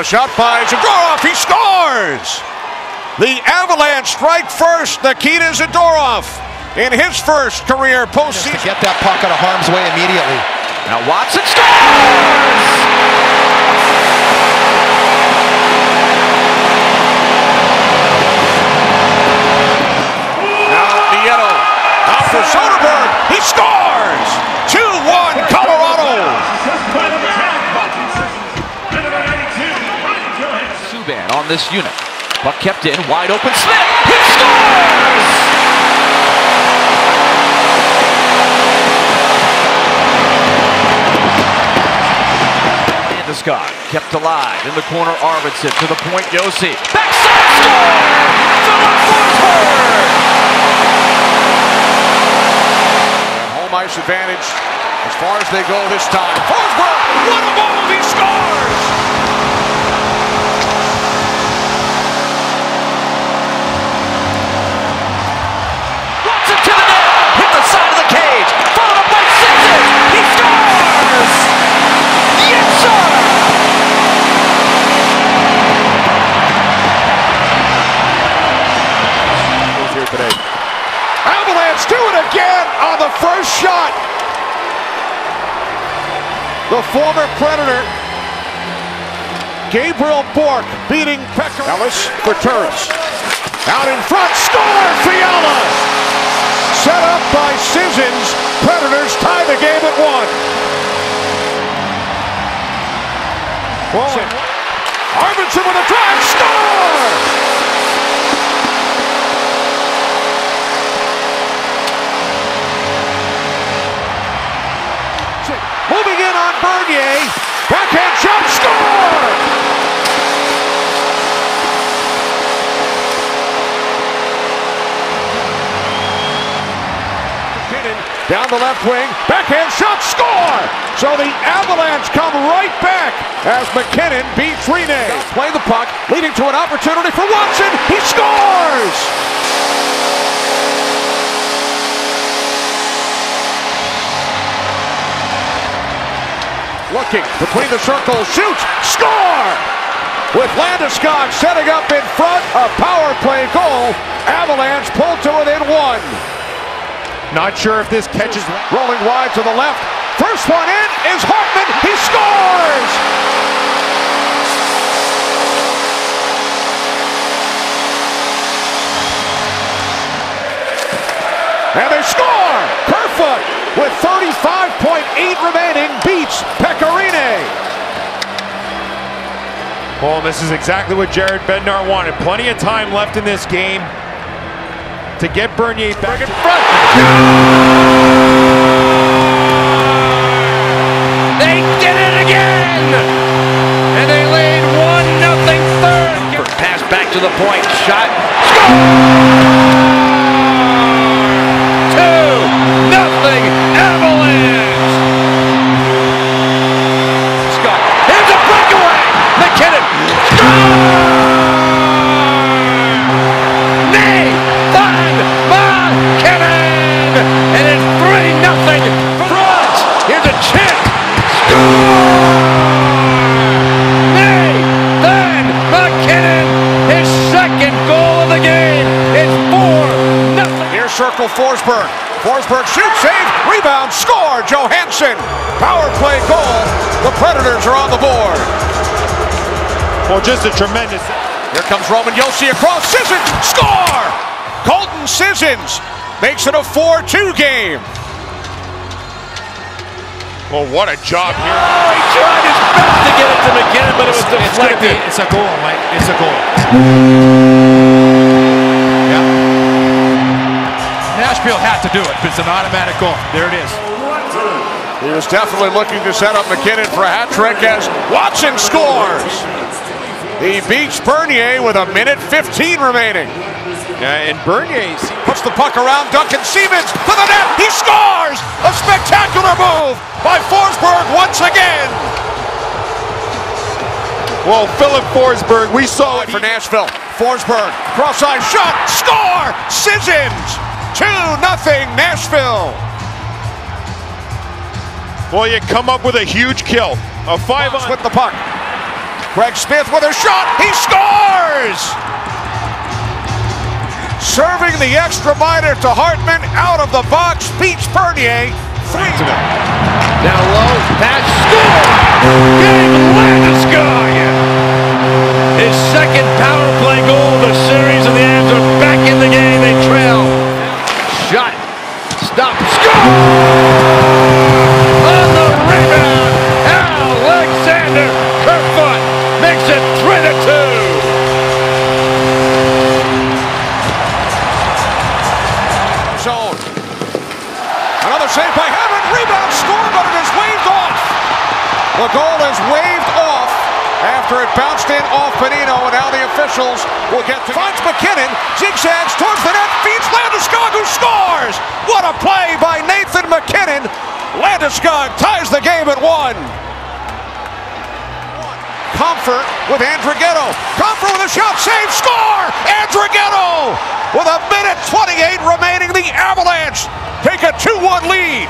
a shot by Zadorov. He scores. The Avalanche strike first. Nikita Zadorov in his first career postseason. Get that puck out of harm's way immediately. Now Watson scores. for Soderberg. He scores! 2 1 this unit. Puck kept in, wide open. Smith, he scores! Landeskog kept alive in the corner. Arvidsson to the point. Josi backside score! Home ice advantage as far as they go this time. Forsberg, what a move! He scores! Again on the first shot. The former Predator, Gabriel Bourque, beating Pekka. Ellis for Turris. Out in front, score! Fiala! Set up by Sissons. Predators tie the game at one. Arvidsson with a drive, score! Moving in on Bernier. Backhand shot, score! MacKinnon down the left wing. Backhand shot, score! So the Avalanche come right back as MacKinnon beats Rinne. Play the puck, leading to an opportunity for Watson. He scores! Looking between the circles, shoots, score! With Landeskog setting up in front, a power play goal. Avalanche pulled to within one. Not sure if this catches. Rolling wide to the left. First one in is Hartman. He scores! And they score! Kerfoot with 35.8 Well, this is exactly what Jared Bednar wanted. Plenty of time left in this game to get Bernier back in front. They did it again! And they laid one nothing third. Pass back to the point. Shot. Score! Two nothing Avalanche. Circle Forsberg. Forsberg shoots, save, rebound, score. Johansen. Power play goal. The Predators are on the board. Well, just a tremendous. Here comes Roman Josi across. Sissons, score! Colton Sissons makes it a 4-2 game. Well, what a job here. Oh, he tried his best to get it to MacKinnon, but it was It's gonna be, deflected. it's a goal, Mike. It's a goal. Yeah. Nashville had to do it, but it's an automatic goal. There it is. He was definitely looking to set up MacKinnon for a hat trick as Watson scores. He beats Bernier with a minute 15 remaining. Yeah, and Bernier Puts the puck around Duncan Siemens to the net. He scores! A spectacular move by Forsberg once again. Well, Filip Forsberg, we saw it For Nashville, Forsberg, cross-eye shot, score! Sissons, 2 nothing Nashville. Well, you come up with a huge kill. A five Fox on. with the puck. Craig Smith with a shot. He scores! Serving the extra minor to Hartman out of the box, beats Bernier. Three to them. Down low, pass, score! Gabe Landeskog! His second power play goal of the series, and the Avs are back in the game. They trail. Shot, stop, after it bounced in off Panino, and now the officials will get to. Finds MacKinnon, zigzags towards the net, feeds Landeskog, who scores! What a play by Nathan MacKinnon! Landeskog ties the game at one. Compher with Andrighetto. Compher with a shot, save, score! Andrighetto! With a minute 28 remaining, the Avalanche take a 2-1 lead.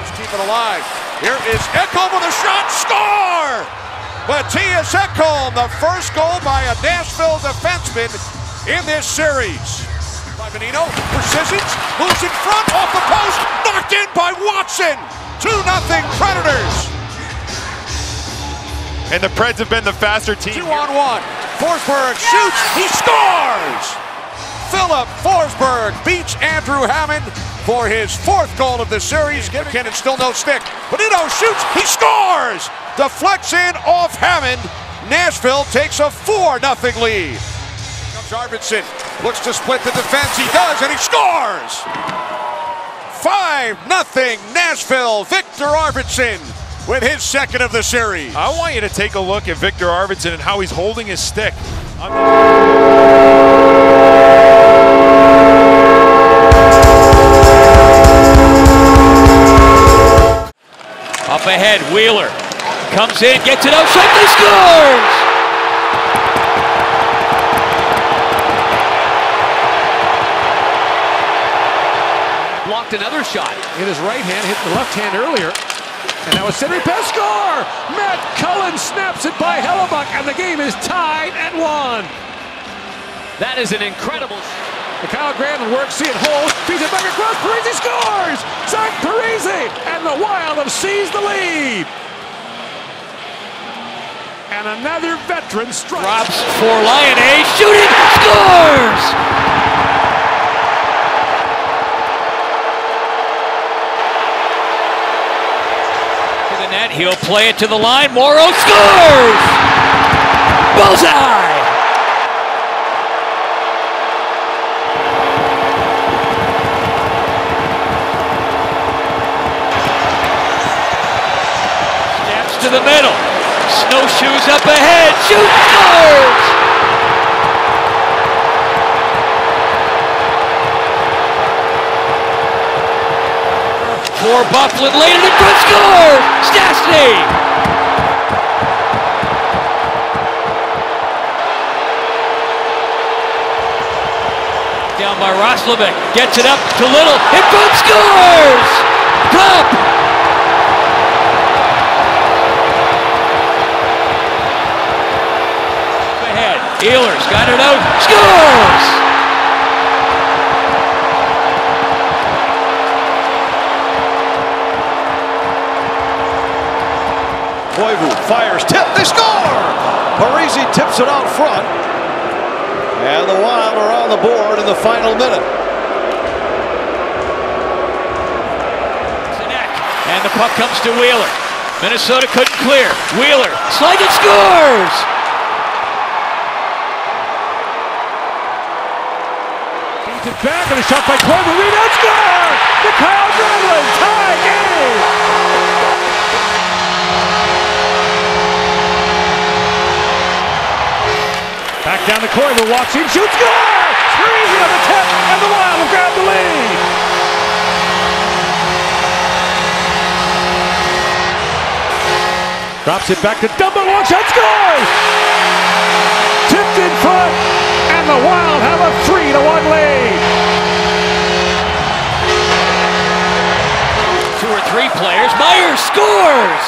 Let's keep it alive. Here is Ekholm with a shot, score! Mattias Ekholm, the first goal by a Nashville defenseman in this series. By Benino, precisions, moves in front, off the post, knocked in by Watson. 2-0 Predators. And the Preds have been the faster team. Two on one. Forsberg shoots. He scores. Filip Forsberg beats Andrew Hammond for his fourth goal of the series. MacKinnon still no stick. Shoots. He scores. Deflects in off Hammond. Nashville takes a 4 0 lead. Comes Arvidsson. Looks to split the defense. He does, and he scores. 5 0 Nashville. Viktor Arvidsson with his second of the series. I want you to take a look at Viktor Arvidsson and how he's holding his stick. Up ahead, Wheeler comes in, gets it out, safely scores! Blocked another shot. in his right hand, hit the left hand earlier. And now a centering pass score! Matt Cullen snaps it by Hellebuyck, and the game is tied at one. That is an incredible. The Kyle Granlund works, see it hold, feeds it back across, Parise scores! Zach Parise, and the Wild have seized the lead. And another veteran strikes. Drops for Lion A, shooting, scores! To the net, he'll play it to the line. Morrow scores! Bullseye! The middle. Snowshoes up ahead. Shoot scores! For Byfuglien, it in front, scores! Stastny! Down by Roslovic, gets it up to Little, in front, scores! Top! Ehlers got it out. Scores! Koivu fires, tip, they score! Parise tips it out front. And the Wild are on the board in the final minute. And the puck comes to Wheeler. Minnesota couldn't clear. Wheeler slides and scores! Feeds it back, and a shot by Koivu, rebound score! The Kyle Granlund tie game! Back down the Koivu, walks in, shoots, score! Three on the tip, and the Wild have grabbed the lead! Drops it back to Dumba, long shot, scores! Tipped in front, and the Wild have a three three to one lead. Two or three players. Meyer scores.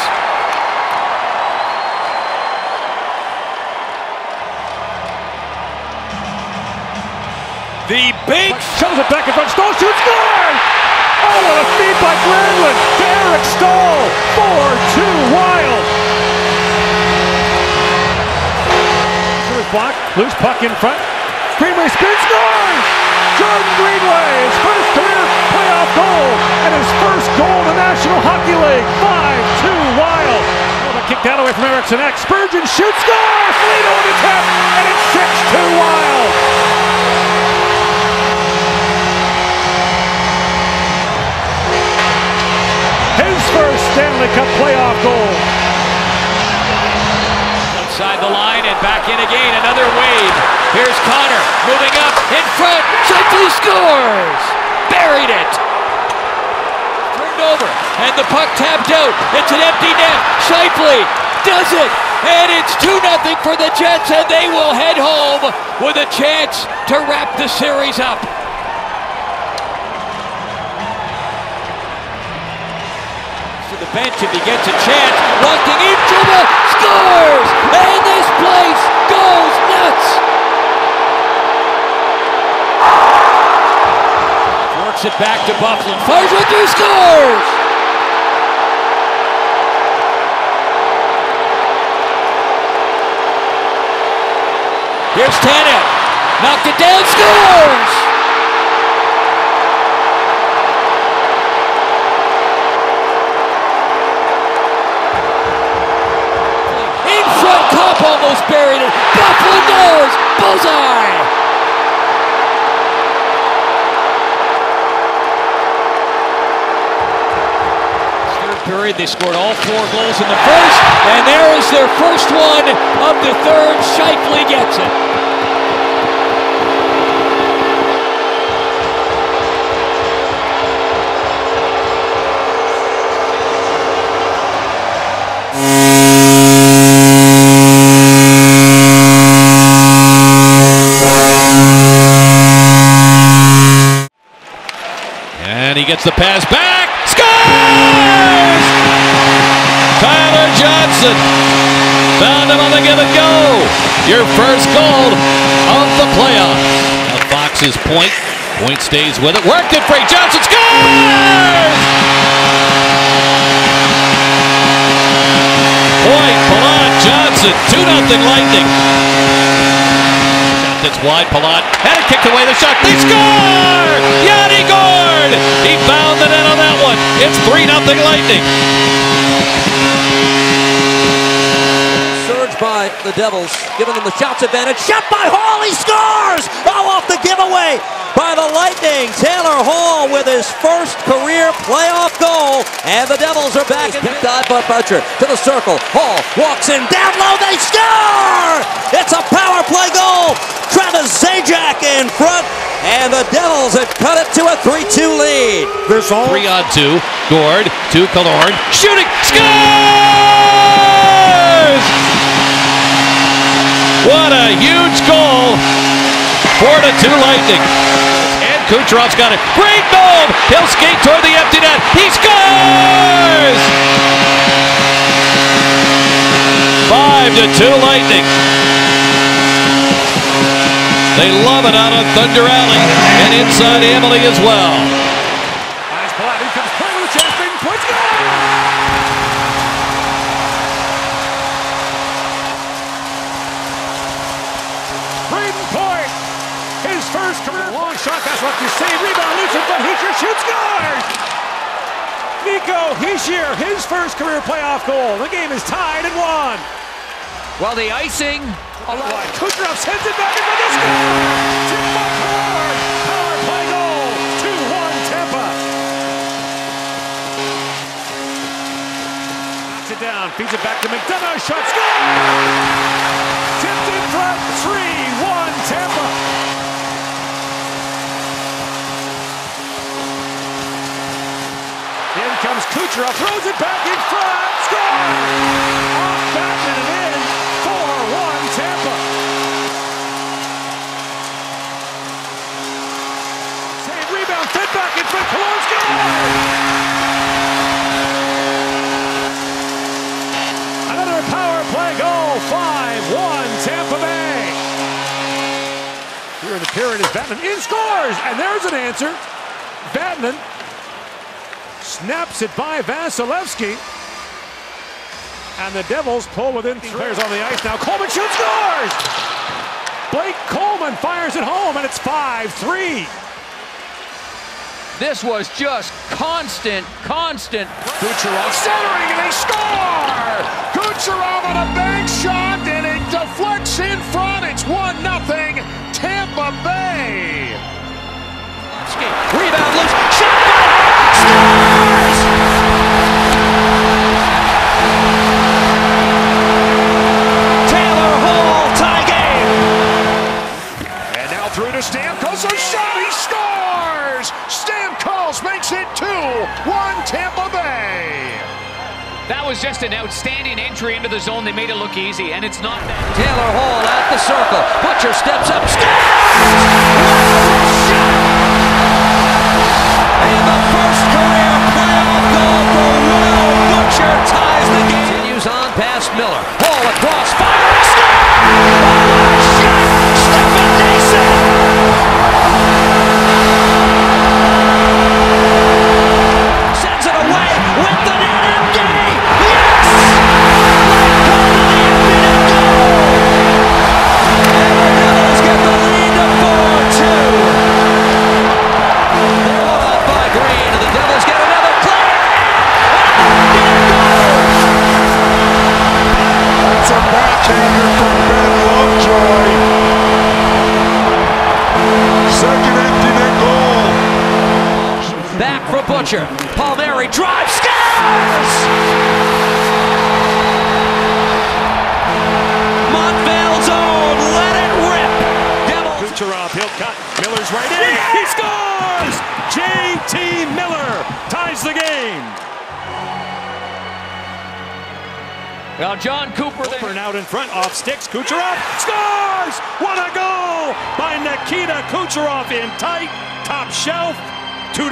The big shows it back in front. Staal shoots, scores! Oh, what a feed by Granlund Derek Eric 4-2 Wild. Here's block, loose puck in front. Greenway spin scores! Jordan Greenway, his first career playoff goal and his first goal in the National Hockey League. 5-2 Wild. Oh, the kick that away from Erickson X. Spurgeon shoots, scores! Lead on the tap, and it's 6-2 Wild. His first Stanley Cup playoff goal. Outside the line and back in again. Another wave. Here's Connor moving up in front. Scheifele scores. Buried it. Turned over and the puck tapped out. It's an empty net. Scheifele does it. And it's 2 0 for the Jets, and they will head home with a chance to wrap the series up. Bench if he gets a chance. Walking in, Juba scores! And this place goes nuts! Works it back to Buffalo. Fires one through, scores! Here's Tanev. Knocked it down, scores! Cop almost buried it. Buffalo does! Bullseye! Period, they scored all four goals in the first, and there is their first one of the third. Scheifele gets it. He gets the pass back. Scores! Tyler Johnson found him on the give and go. Your first goal of the playoff. Now Fox's point. Point stays with it. Worked it. Frank Johnson scores! Point, Palat, Johnson. 2 0 Lightning. Shot that's wide. Palat had it kicked away. The shot. They score! Yanni Gourde! He found the net on that one. It's 3 0 Lightning. Surge by the Devils, giving them the shots advantage. Shot by Hall, he scores! Oh, off the giveaway by the Lightning. Taylor Hall with his first career playoff goal, and the Devils are back. Picked dive by Butcher to the circle. Hall walks in down low. They score! It's a power play goal. Travis Zajac in front, and the Devils have cut it to a 3-2 lead. This all Three on two. Gourde to Killorn. Shooting. Scores! What a huge goal. Four to two Lightning. And Kucherov's got it. Great goal. He'll skate toward the empty net. He scores! Five to two Lightning. They love it out on Thunder Alley and inside Amalie as well. Long shot. That's left to save. Rebound. Lucien, but Hischier shoots. Scores! Nico Hischier, his first career playoff goal. The game is tied and won. Well, the icing Allowed. Kucherov sends it back in for the score. Tip by Ford. Power play goal. 2-1 Tampa. Knocks it down. Feeds it back to McDonagh. Shot. Score. Kucherov. Throws it back in front. Score. Off Batman and in. 4-1 Tampa. Save rebound, fed back in front, Cologne Another power play goal, 5-1 Tampa Bay. Here in the it is, Vatanen in scores, and there's an answer. Vatanen snaps it by Vasilevskiy. And the Devils pull within three players on the ice now. Coleman shoots, scores! Blake Coleman fires it home, and it's 5-3. This was just constant, constant. Kucherov centering, and they score! Kucherov on a bank shot, and it deflects in front. It's 1-0 Tampa Bay. Rebound Stamkos. A shot. He scores. Stamkos makes it 2-1 Tampa Bay. That was just an outstanding entry into the zone. They made it look easy, and it's not that. Taylor Hall at the circle. Butcher steps up. And the first career playoff goal for Will Butcher ties the game. Continues on past Miller. Hall across. Fire. For Palmieri drives, scores! Montvale's own, let it rip. Devils. Kucherov, he'll cut. Miller's right in. He scores! J.T. Miller ties the game. Now Jon Cooper. Burn out in front, off sticks. Kucherov scores! What a goal by Nikita Kucherov in tight, top shelf.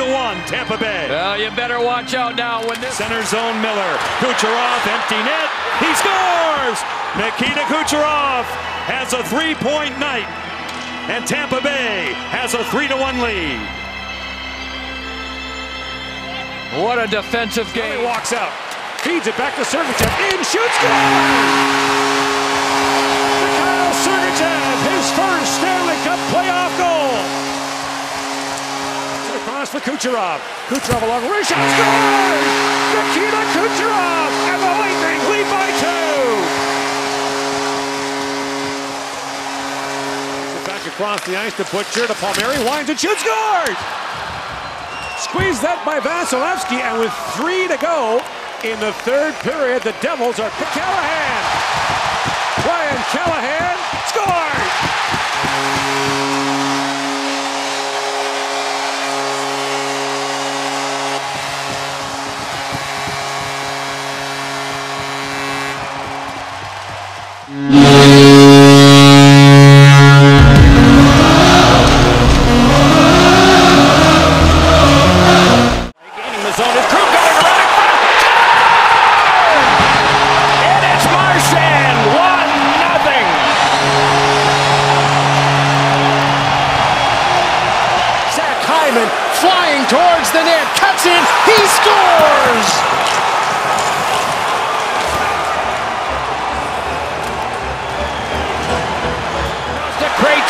To one, Tampa Bay. well, you better watch out now when this. Center zone Miller. Kucherov, empty net. He scores! Nikita Kucherov has a three-point night. And Tampa Bay has a three to one lead. What a defensive game! He walks out. Feeds it back to Sergachev. In shoots. Goal! Mikhail Sergachev, his first Stanley Cup playoff goal. The cross for Kucherov. Kucherov along Rishon scores! Nikita Kucherov and the Lightning lead by two. Back across the ice to Butcher to Palmieri. Winds and shoots. Scores! Squeezed that by Vasilevskiy, and with three to go in the third period, the Devils are Callahan. Brian Callahan scores!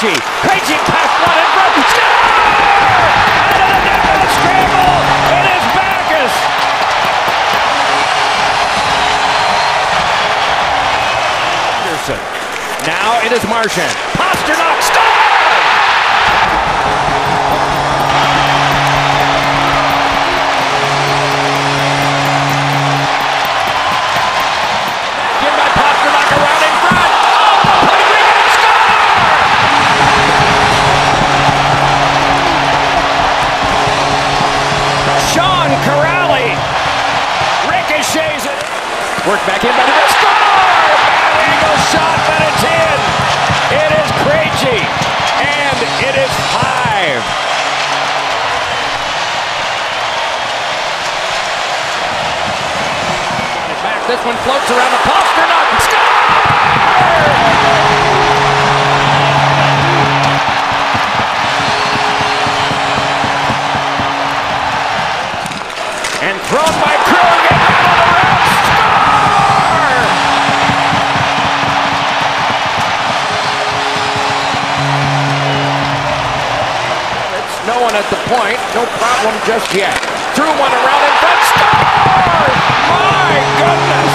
Krejci. Krejci past one in front. Score! The net scramble. It is Backes. Andersen. Now it is Marchand. Work back in but the wrist. Score! Bad angle shot, but it's in. It is crazy, and it is five. Back. This one floats around the post for nothing. and thrown by At the point. No problem just yet. Threw one around in front. Score! My goodness!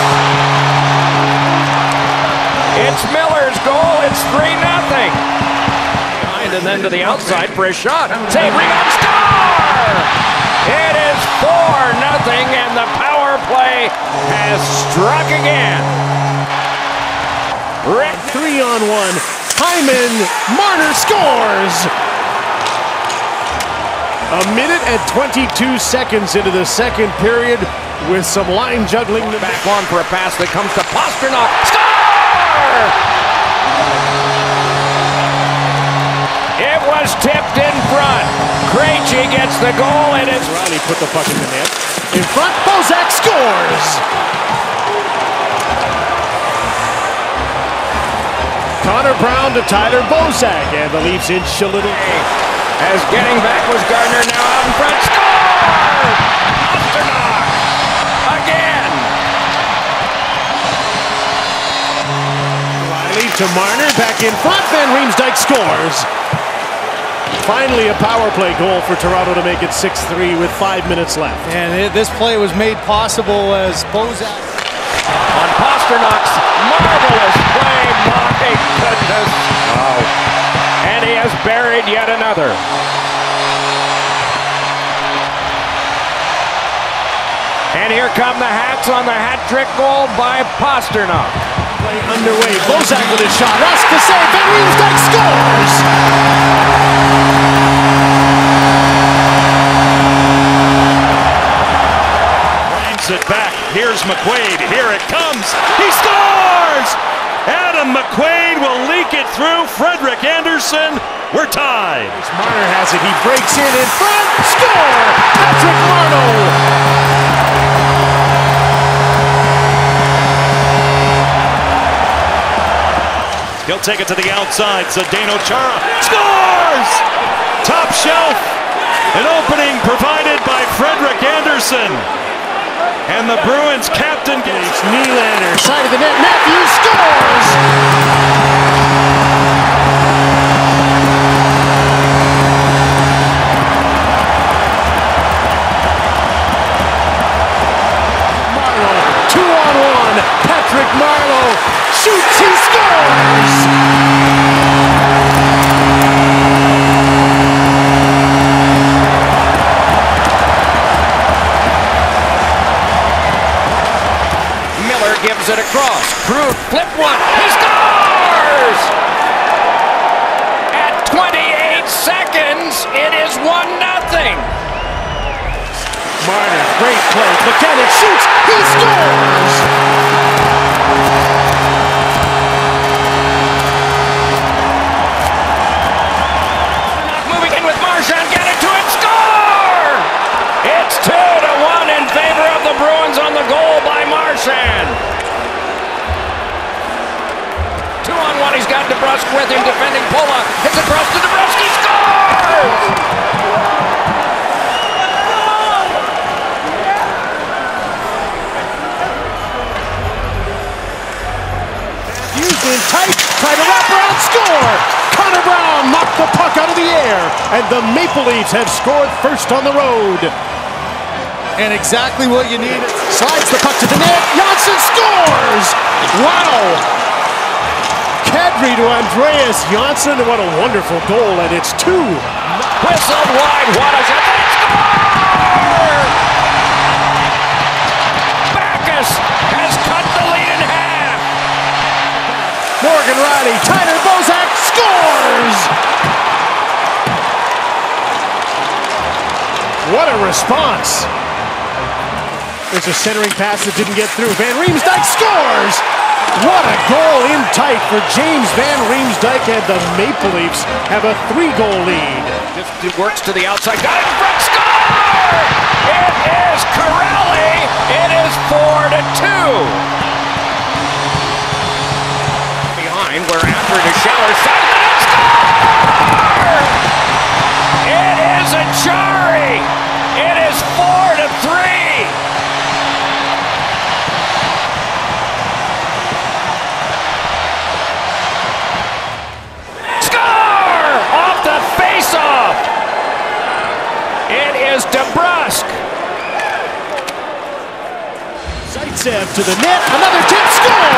It's Miller's goal. It's 3 nothing. And then to the outside for a shot. Save, rebound, score! It is 4 nothing, and the power play has struck again. Rick Three on one. Hyman Marner scores. A minute and 22 seconds into the second period with some line juggling. back on for a pass that comes to Pastrnak. Score! It was tipped in front. Krejci gets the goal, and it's Rielly put the puck in the net. In front, Bozak scores. Connor Brown to Tyler Bozak, and the Leafs inch a little. As getting back was Gardiner now out in front. Score! Pastrnak again. Rielly to Marner, back in front. Van Riemsdyk scores. Finally, a power play goal for Toronto to make it 6-3 with five minutes left. And it, this play was made possible as Bozak. On Pastrnak's marvelous play. My goodness. Wow. Buried yet another. And here come the hats on the hat trick goal by Pastrnak. Play underway. Bozak with a shot. Rask to save. Van Riemsdyk scores. Blanks it back. Here's McQuaid. Here it comes. He scores! Adam McQuaid will leak it through. Frederik Andersen. We're tied. Marner has it. He breaks in in front. Score! Patrick Marleau. He'll take it to the outside. Zdeno Chara scores! Top shelf. An opening provided by Frederik Andersen. And the Bruins captain gets Nylander, side of the net. Matthews scores! Marleau, two on one. Patrick Marleau shoots, he scores! Gives it across. Krug flip one. He scores! At 28 seconds, it is 1 nothing. Marner, great play. McKenna shoots, he scores! Moving in with Marchand, Two on one, he's got DeBrusk with him, defending Pola. Hits across to DeBrusk, he scores! Used in tight, try to wrap around, score! Connor Brown knocked the puck out of the air, and the Maple Leafs have scored first on the road. And exactly what you needed. Slides the puck to the net, Johnsson scores! Wow! Kadri to Andreas Johnsson, what a wonderful goal, and it's two. Whistled wide, Watership, and it scores! Backes has cut the lead in half. Morgan Rielly, Tyler Bozak scores! What a response! There's a centering pass that didn't get through. Van Riemsdyk scores! What a goal in tight for James Van Riemsdyk, and the Maple Leafs have a three-goal lead. It works to the outside, got it front, score! It is Corelli. It is four to two. Behind, where after the side of the score! It is a Jari. It is four to three. is DeBrusk. Zaitsev to the net, another tip score!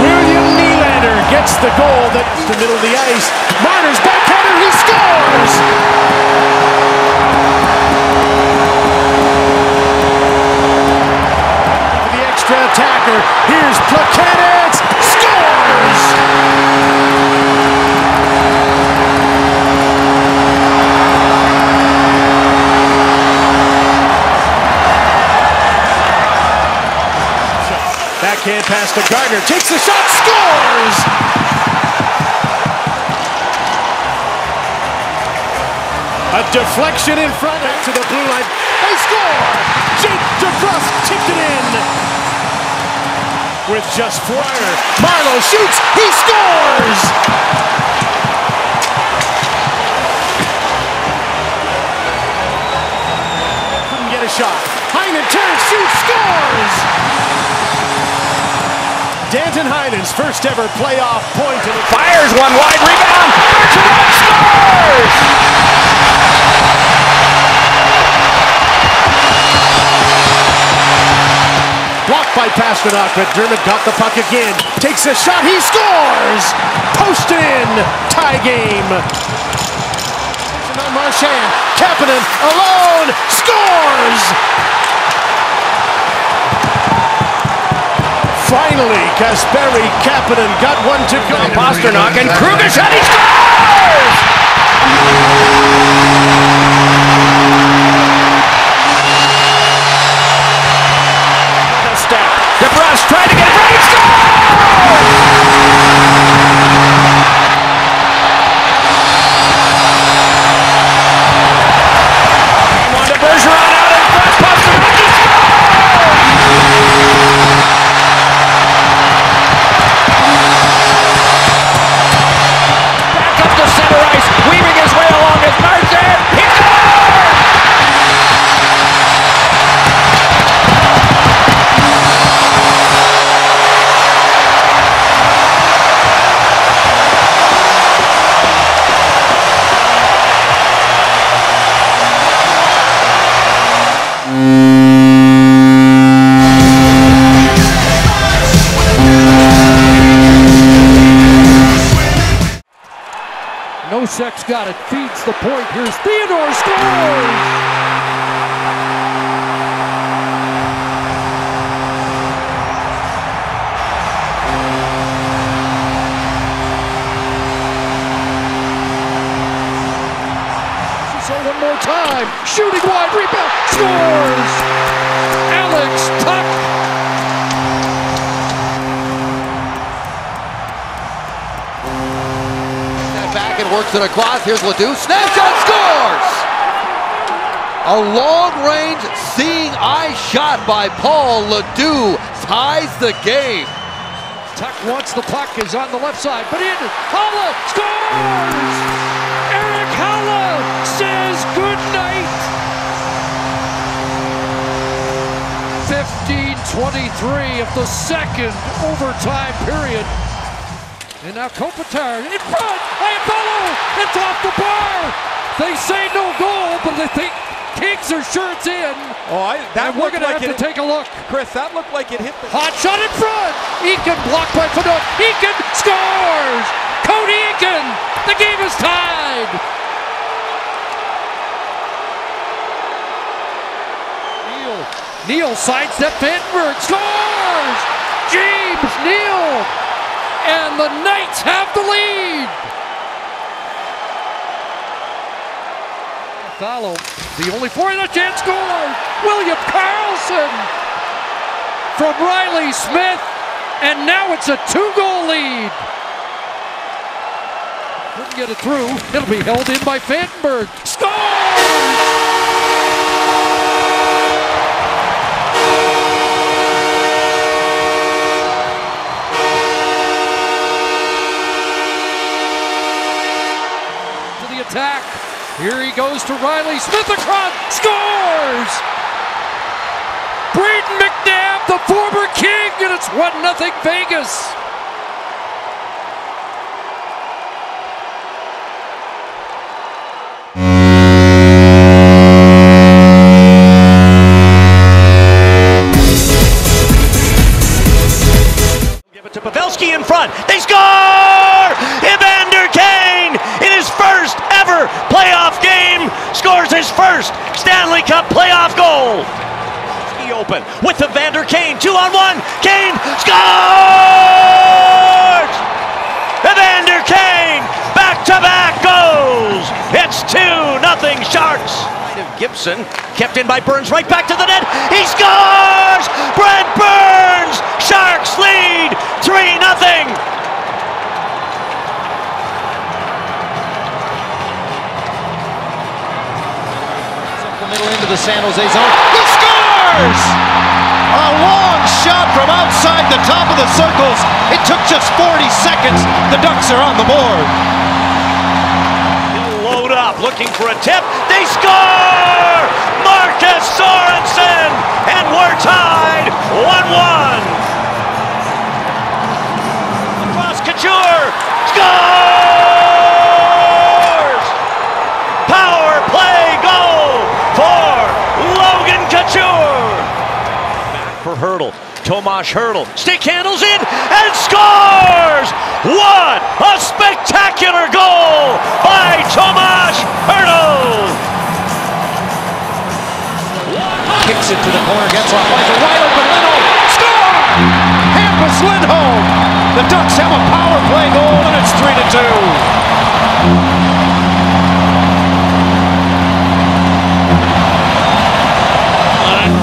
William Nylander gets the goal that's the middle of the ice. Marner's Backhand pass to Gardiner. Takes the shot. Scores! A deflection in front to the blue line. They score! Jake DeBrusk tipped it in. With just four. Marleau shoots. He scores! Couldn't get a shot. Heinen turns, shoots, scores! Danton Heinen's first ever playoff point. And Fires one wide rebound. Bergeron scores! Blocked by Pastrnak, but Dermott got the puck again. Takes a shot, he scores! Posted in, tie game. Marchand, Kapanen alone, scores! Finally, Kasperi Kapanen got one to go. Pastrnak and Kruger shot. He scores! Step. DeBrusk tried to get it right. He scores! Nosek's got it, feeds the point. Here's Theodore scores! Works it across. Here's LaDue. Snapshot scores! A long range seeing eye shot by Paul LaDue ties the game. Tuck wants the puck, is on the left side, but in, Haula scores! Erik Haula says good night! 15-23 of the second overtime period. And now Kopitar in front, Iabello, it's off the bar! They say no goal, but they think Kings are sure it's in. Oh, I, that and we're like have it, to take a look. Chris, that looked like it hit the. Hot shot in front. Eakin blocked by Fedot. Eakin scores. Cody Eakin. The game is tied. Neal. Neal sidestep Vandenberg. Scores. James Neal. And the Knights have the lead. Follow the only four in the chance scores. William Karlsson from Riley Smith, and now it's a two-goal lead. Couldn't get it through. It'll be held in by Vandenberg. Score! attack. Here he goes to Reilly Smith across, scores! Brayden McNabb, the former king, and it's 1 nothing Vegas. Give it to Pavelski in front. They score! First playoff game scores his first Stanley Cup playoff goal. He open with Evander Kane, two on one. Kane scores! Evander Kane back to back goes. It's 2 nothing Sharks. Gibson kept in by Burns right back to the net. He scores! Brent Burns! Sharks lead 3 nothing. Middle into the San Jose zone. He scores! A long shot from outside the top of the circles. It took just 40 seconds. The Ducks are on the board. He'll load up, looking for a tip. They score! Marcus Sorensen! And we're tied 1 1. Across Couture! Scores! Hertl. Tomas Hertl. Stick handles in and scores! What a spectacular goal by Tomas Hertl! Kicks it to the corner, gets off, finds a wide open Lindholm. Score! Hampus Lindholm. The Ducks have a power play goal, and it's three to two.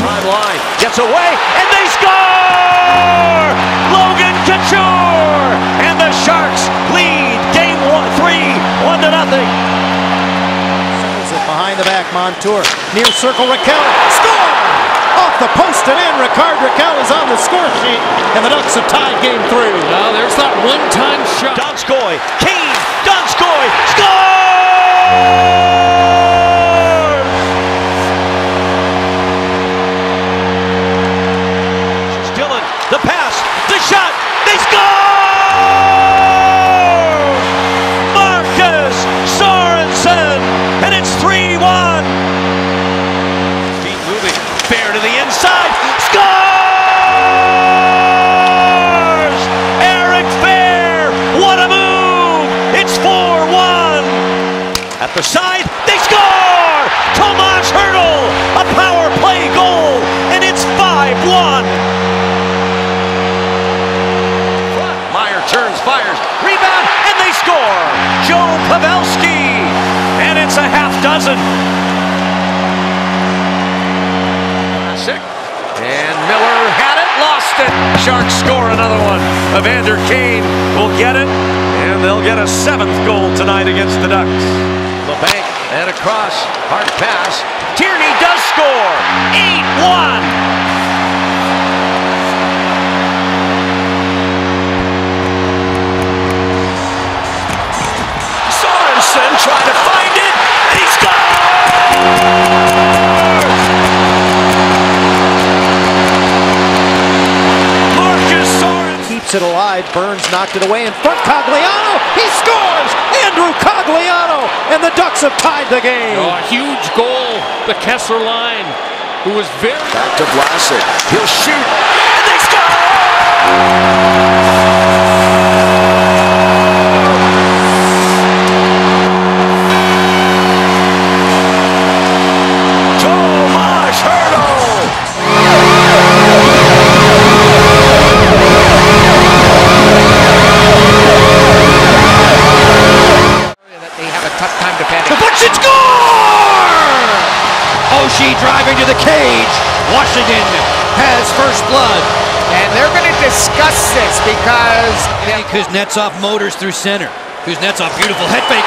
Drive line, gets away, and score! Logan Couture! And the Sharks lead game one, three, one to nothing. Settles it behind the back, Montour. Near circle, Rakell. Score! Off the post and in, Rickard Rakell is on the score sheet, and the Ducks have tied game three. Well, there's that one-time shot. Donskoy, Kane, Donskoy, score! It's a half dozen. And Miller had it, lost it. Sharks score another one. Evander Kane will get it, and they'll get a seventh goal tonight against the Ducks. The bank and across, hard pass. Tierney does score. 8-1. Sorensen trying to find it alive. Burns knocked it away in front. Cogliano. He scores. Andrew Cogliano. And the Ducks have tied the game. Oh, a huge goal. The Kesler line, who was very. Back to Vlasic. He'll shoot. And they score! Driving to the cage. Washington has first blood. And they're going to discuss this because Kuznetsov motors through center. Kuznetsov, beautiful head fake.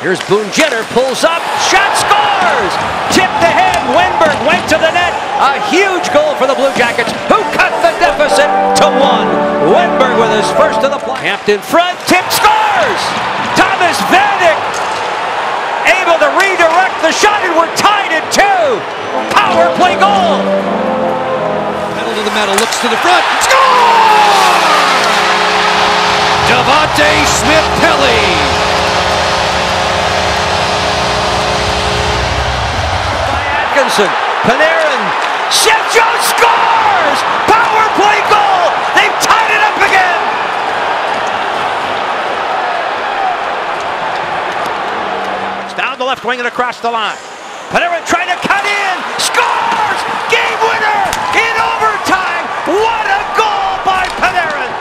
Here's Boone Jenner, pulls up, shot scores! Tipped ahead, Wennberg went to the net. A huge goal for the Blue Jackets, who cut the deficit to one. Wennberg with his first of the play. Hampton front, tip scores! Thomas Vanek able to redirect the shot, and we're tied at two. Power play goal. Pedal to the metal, looks to the front. Score! Devante Smith Pelly. By Atkinson. Panarin. Shevchuk scores! Power play goal! They've tied it up again! It's down the left wing and across the line. Panarin trying to cut in. Scores! Game winner in overtime! What a goal by Panarin!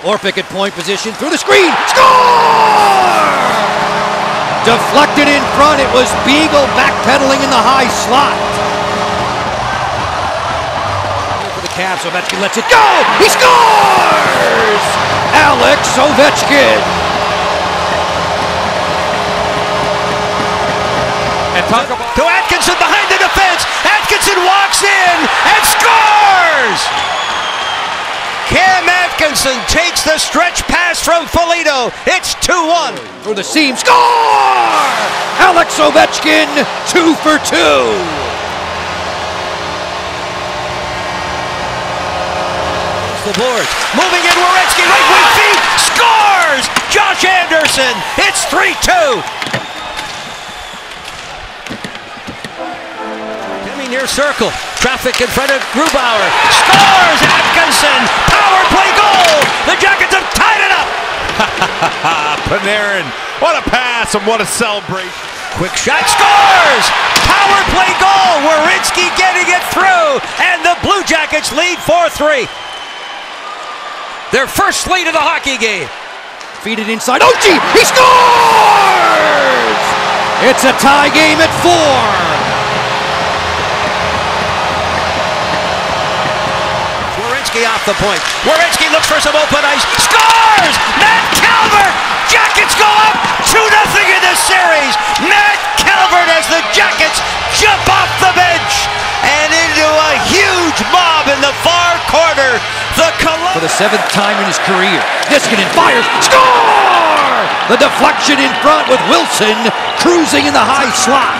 Orpik at point position through the screen. Score! Deflected in front. It was Beagle backpedaling in the high slot. Ovechkin lets it go. He scores! Alex Ovechkin. And talk about to Atkinson behind the defense. Atkinson walks in and scores. Cam Atkinson takes the stretch pass from Felito. It's 2-1. For the seam, score! Alex Ovechkin, two for two. The boards. Moving in Werenski, right wing feet. Scores! Josh Anderson. It's 3-2. Timmy near circle. Traffic in front of Grubauer. Scores! Atkinson. Power play goal. The Jackets have tied it up. Panarin, what a pass and what a celebration. Quick shot scores! Power play goal! Werenski getting it through, and the Blue Jackets lead 4-3. Their first lead of the hockey game. Feed it inside. Oshie! He scores! It's a tie game at four. Off the point. Werenski looks for some open ice. Scores! Matt Calvert! Jackets go up 2 0 in this series. Matt Calvert as the Jackets jump off the bench and into a huge mob in the far corner. The For the seventh time in his career, Niskanen fires. Score! The deflection in front with Wilson cruising in the high slot.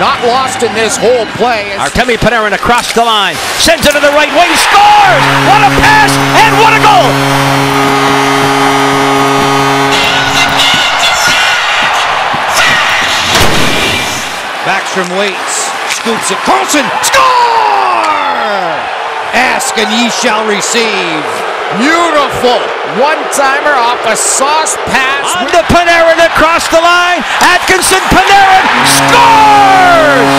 Not lost in this whole play. Artemi Panarin across the line. Sends it to the right wing. Scores! What a pass and what a goal! Backstrom waits. Scoops it. Carlson. Score! Ask and ye shall receive. Beautiful one-timer off a sauce pass. On the Panarin across the line. Atkinson Panarin scores!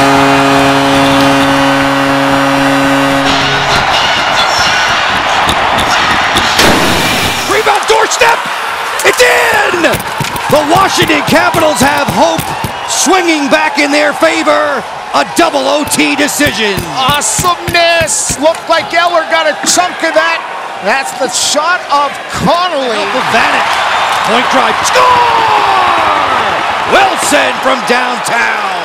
Rebound doorstep. It's in. The Washington Capitals have hope swinging back in their favor. A double OT decision. Awesomeness. Looked like Eller got a chunk of that. That's the shot of Connolly. Vanek. Point drive. Score! Wilson from downtown.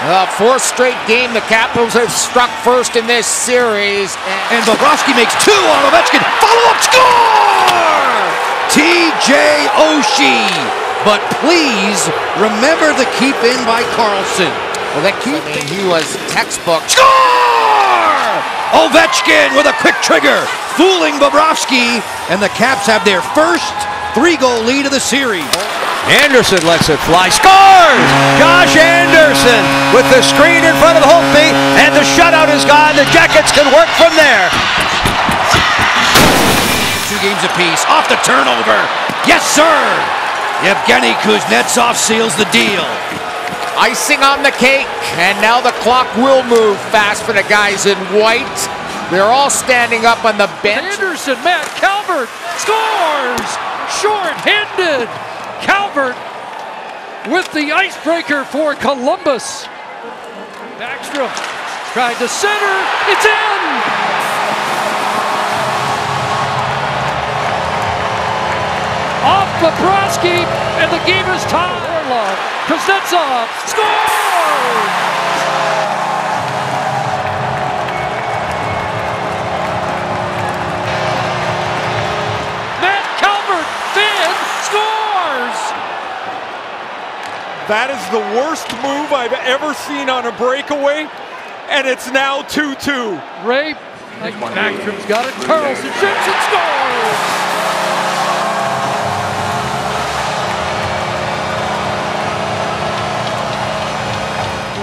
Uh, fourth straight game the Capitals have struck first in this series. And Bobrovsky makes two on Ovechkin. Follow up score! TJ Oshie. But please remember the keep in by Carlson. Well, that keep, I mean, he was textbook. Score! Ovechkin with a quick trigger, fooling Bobrovsky, and the Caps have their first three-goal lead of the series. Anderson lets it fly. Scores! Josh Anderson with the screen in front of Holtby, and the shutout is gone. The Jackets can work from there. Two games apiece. Off the turnover. Yes, sir. Yevgeny Kuznetsov seals the deal. Icing on the cake, and now the clock will move fast for the guys in white. They're all standing up on the bench. Anderson, Matt Calvert scores! Short-handed! Calvert with the icebreaker for Columbus. Backstrom tried to center. It's in! Bobrovsky, and the game is tied. Orlov, Kuznetsov scores! Matt Calvert, Finn scores! That is the worst move I've ever seen on a breakaway, and it's now 2-2. Ray Backstrom's got it. Carlson shoots and scores!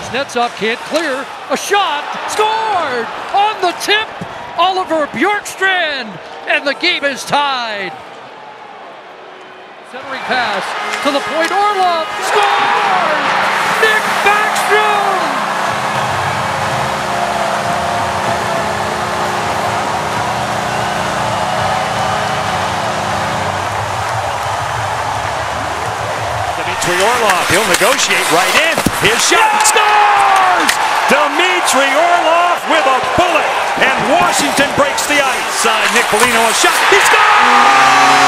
Kuznetsov can't clear. A shot. Scored! On the tip. Oliver Bjorkstrand. And the game is tied. Centering pass to the point. Orlov scores! Nick Backstrom! Dmitry Orlov, he'll negotiate right in. His shot scores! Dmitry Orlov with a bullet, and Washington breaks the ice. Side Nick Foligno a shot. He scores!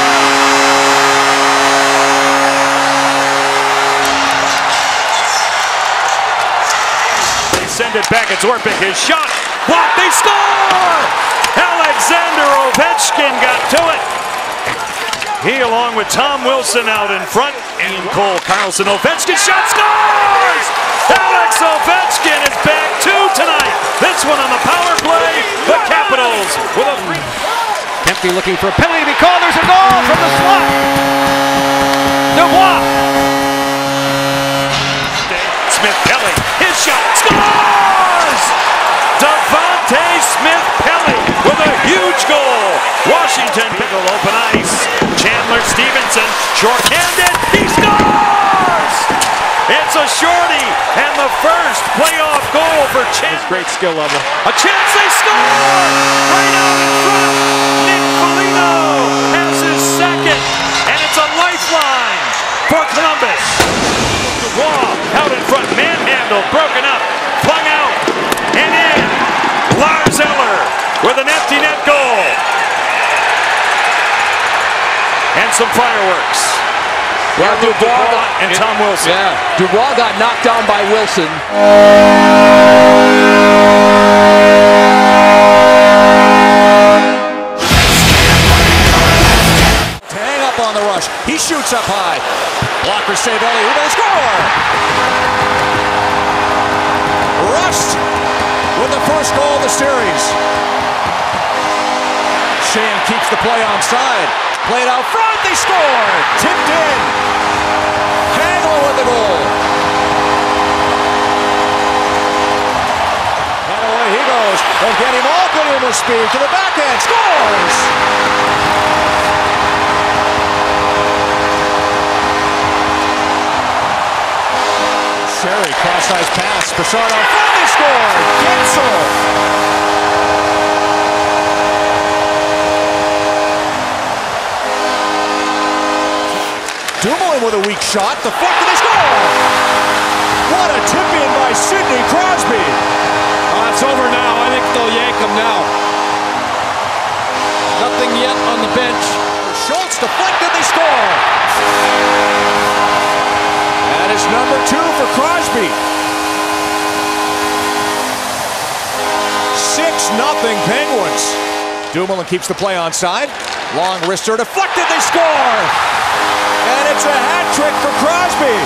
They send it back. It's Orpik. His shot blocked. They score! Alexander Ovechkin got to it. He, along with Tom Wilson out in front, Ian Cole, Carlson, Ovechkin shot scores! Alex Ovechkin is back two tonight. This one on the power play. The Capitals with a free. Kempke looking for a penalty to be called. There's a goal from the slot. Dubois. Smith Pelly, his shot scores! Devante Smith Pelly with a huge goal. Washington pickle open ice. Chandler Stephenson, shorthanded, he scores! It's a shorty, and the first playoff goal for Chandler. Great skill level. A chance they score! Right out in front. Nick Foligno has his second, and it's a lifeline for Columbus. Dubois out in front, manhandled, broken up, flung out, and in. Lars Eller with an empty net goal. And some fireworks. Well, Dubois, Dubois got, and Tom Wilson. Yeah, Dubois got knocked down by Wilson. Hang up on the rush. He shoots up high. Blocker save. Who will score? Rust with the first goal of the series. Shane keeps the play onside. Played out front. They score. Tipped in. Hagel with the goal. And away he goes. And get him all good in with speed to the backhand. Scores. Sherry, cross-ice pass. Brassard on front, they score! Guentzel! Dumoulin with a weak shot. The flick, and they score! What a tip-in by Sidney Crosby! Oh, it's over now. I think they'll yank him now. Nothing yet on the bench. Schultz deflected, they score! That is number two for Crosby. Six nothing Penguins. Dumoulin keeps the play onside. Long wrister deflected, they score! And it's a hat trick for Crosby.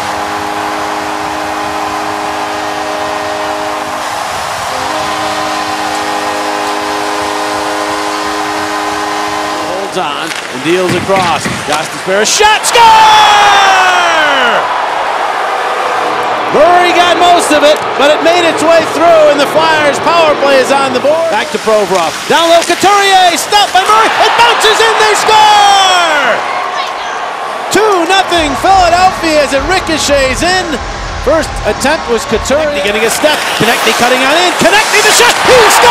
Holds on and deals across. Gostisbehere, shot, score! Murray got most of it, but it made its way through, and the Flyers' power play is on the board. Back to Provorov. Down low, Couturier, stopped by Murray. It bounces in, they score! 2 nothing Philadelphia as it ricochets in. First attempt was Couturier getting a step. Konecny cutting on in. Konecny the shot. He scores!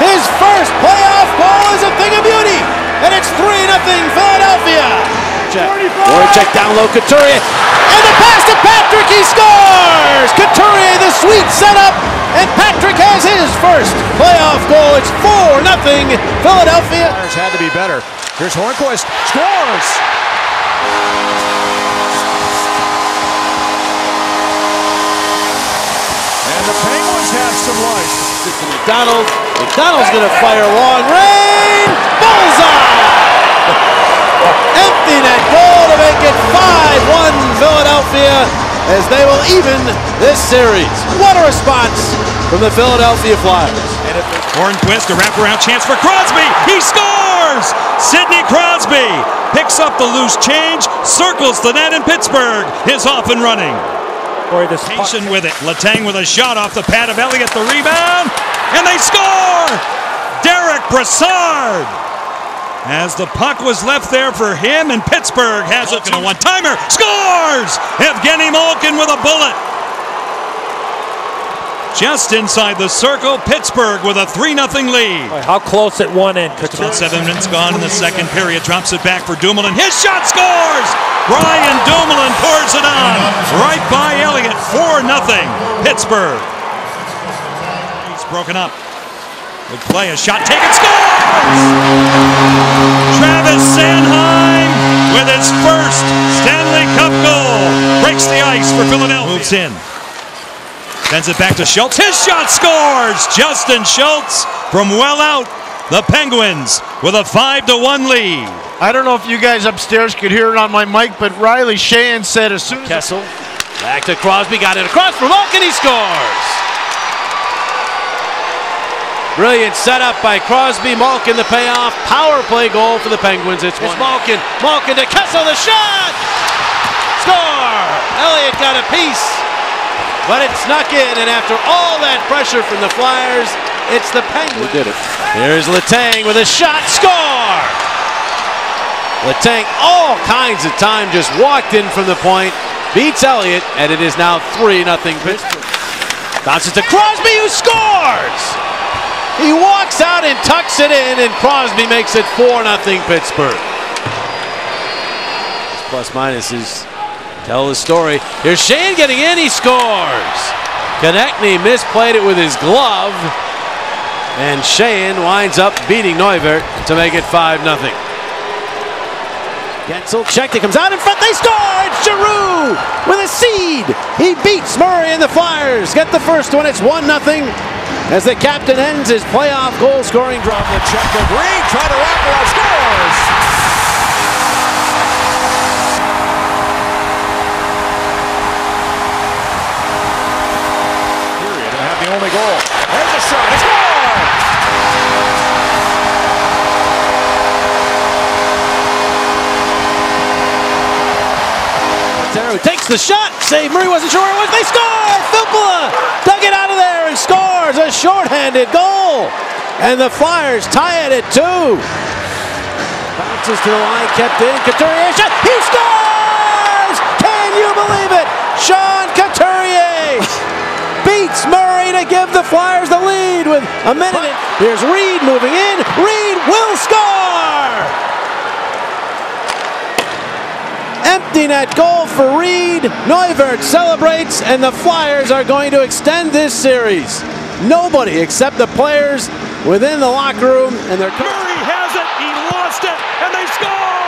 His first playoff goal is a thing of beauty. And it's 3 nothing Philadelphia. Voracek down low, Couturier. And the pass to Patrick, he scores! Couturier, the sweet setup, and Patrick has his first playoff goal. It's 4 nothing Philadelphia. Flyers had to be better. Here's Hornqvist. Scores! And the Penguins have some life. MacDonald. MacDonald's going to fire long range. Bullseye! Empty net goal to make it 5-1 Philadelphia as they will even this series. What a response from the Philadelphia Flyers. Hornqvist, a wraparound chance for Crosby. He scores! Sidney Crosby picks up the loose change, circles the net in Pittsburgh, is off and running. Boy, this Patient with it. Letang with a shot off the pad of Elliott. The rebound. And they score! Derek Brassard. As the puck was left there for him, and Pittsburgh has it. A one timer. Scores! Evgeny Malkin with a bullet. Just inside the circle, Pittsburgh with a 3 0 lead. Boy, how close at one end. Just about seven minutes gone in the second period. Drops it back for Dumoulin. His shot scores! Brian Dumoulin pours it on. Right by Elliott. 4 0. Pittsburgh. He's broken up. Good play. A shot taken. Scores! Travis Sanheim with his first Stanley Cup goal. Breaks the ice for Philadelphia. Moves in. Sends it back to Schultz. His shot scores! Justin Schultz from well out. The Penguins with a 5 to 1 lead. I don't know if you guys upstairs could hear it on my mic, but Riley Sheahan said as soon as Kessel. Back to Crosby. Got it across for Malkin. He scores. Brilliant setup by Crosby. Malkin the payoff. Power play goal for the Penguins. It's, it's Malkin. Malkin to Kessel. The shot. Score. Elliott got a piece. But it snuck in, and after all that pressure from the Flyers, it's the Penguins. did it. Here's Letang with a shot. Score. Letang all kinds of time just walked in from the point, beats Elliott, and it is now 3 0 Pittsburgh. Bounces to Crosby, who scores! He walks out and tucks it in, and Crosby makes it 4 0 Pittsburgh. His plus minuses tell the story. Here's Shane getting in, he scores! Konecny misplayed it with his glove, and Shane winds up beating Neuvirth to make it 5 0. Guentzel checked it, comes out in front, they score! It's Giroux with a seed! He beats Murray and the Flyers. Get the first one, it's 1 0 as the captain ends his playoff goal scoring drop. The check for Green, trying to wrap around, scores! Period, and have the only goal. There's a shot, it's score! Terry takes the shot. Save. Murray wasn't sure it was. They score. Filppula dug it out of there and scores a shorthanded goal. And the Flyers tie it at two. Bounces to the line, kept in. Couturier shot. He scores! Can you believe it? Sean Couturier beats Murray to give the Flyers the lead with a minute. Here's Reed moving in. Reed will score! Empty net goal for Reed. Neuvirth celebrates, and the Flyers are going to extend this series. Nobody except the players within the locker room and their. Murray has it. He lost it, and they score.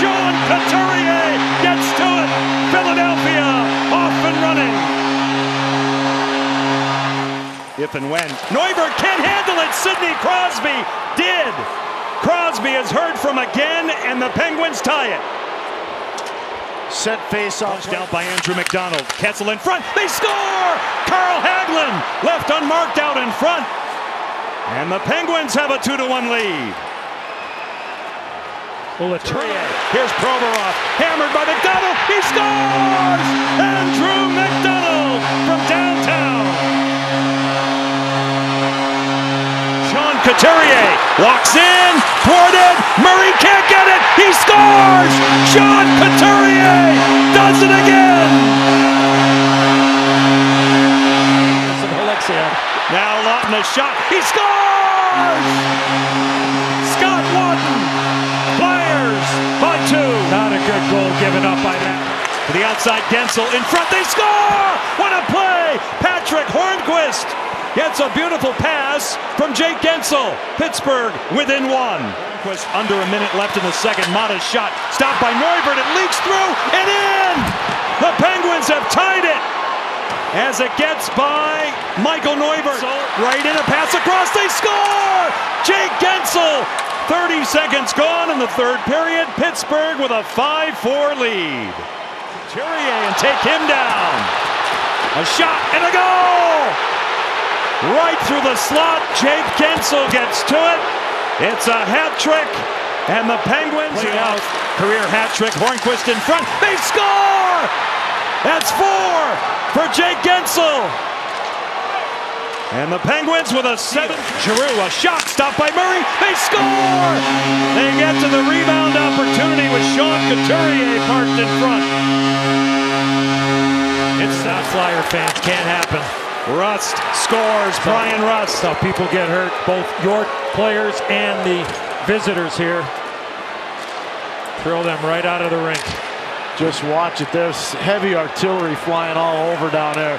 Sean Couturier If and when Neuvirth can't handle it, Sidney Crosby did. Crosby is heard from again, and the Penguins tie it. set face off. Punched out by Andrew MacDonald. Kessel in front. They score! Carl Hagelin left unmarked out in front. And the Penguins have a 2 to 1 lead. Couturier. Here's Provorov. Hammered by MacDonald. He scores! Andrew MacDonald Couturier walks in. Thwarted. Murray can't get it. He scores! Sean Couturier does it again. Now Laughton a shot. He scores! Scott Laughton. Flyers by two. Not a good goal given up by that. To the outside, Guentzel in front. They score! What a play! Patrick Hornqvist gets a beautiful pass from Jake Guentzel. Pittsburgh within one. Hornqvist under a minute left in the second. Maatta's shot stopped by Neuvirth. It leaks through and in. The Penguins have tied it as it gets by Michael Neuvirth. Right in a pass across. They score! Jake Guentzel. 30 seconds gone in the third period. Pittsburgh with a 5-4 lead. Couturier and take him down. A shot and a goal! Right through the slot. Jake Guentzel gets to it. It's a hat trick. And the Penguins out. Career hat trick. Hornqvist in front. They score! That's four! for Jake Guentzel. And the Penguins with a seven. Giroux, a shot stopped by Murray. They score! They get to the rebound opportunity with Sean Couturier parked in front. It's not Flyer fans. Can't happen. Rust scores. Bryan Rust. That's how people get hurt. Both York players and the visitors here. Throw them right out of the rink. Just watch it. There's heavy artillery flying all over down there.